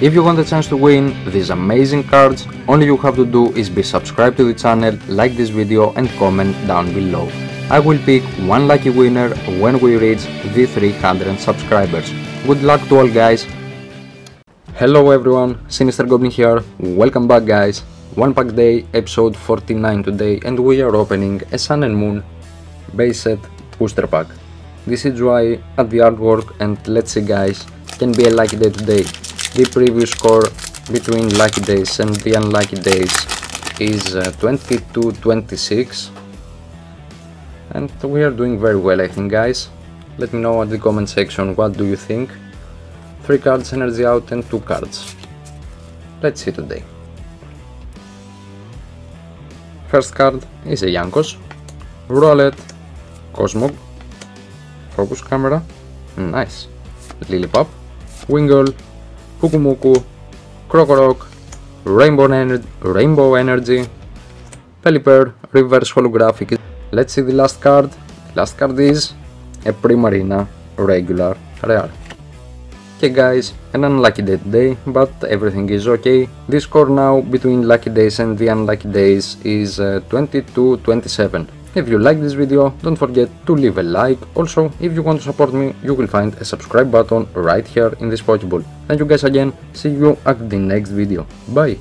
If you want a chance to win these amazing cards, all you have to do is be subscribed to the channel, like this video and comment down below. I will pick one lucky winner when we reach the 300 subscribers. Good luck to all guys. Hello everyone, Sinister Goblin here, welcome back guys. One Pack Day, episode 49 today and we are opening a Sun and Moon base set booster pack. This is why at the artwork and let's see guys, can be a lucky day today. The previous score between lucky days and the unlucky days is uh, 22-26 and we are doing very well I think guys. Let me know at the comment section what do you think. 3 cards energy out and 2 cards. Let's see today. First card is a Yungoos, Rowlet, Cosmog, Focus Camera, nice, Lillipup, Wingull, Pyukumuku, Krokorok, Rainbow, Ener Rainbow Energy, Pelipper, Reverse Holographic. Let's see the last card. last card is a Primarina regular rare. Okay guys, an unlucky day today, but everything is okay. The score now between lucky days and the unlucky days is uh, 22-27. If you like this video, don't forget to leave a like. Also, if you want to support me, you will find a subscribe button right here in this Pokeball. Thank you guys again, see you at the next video. Bye!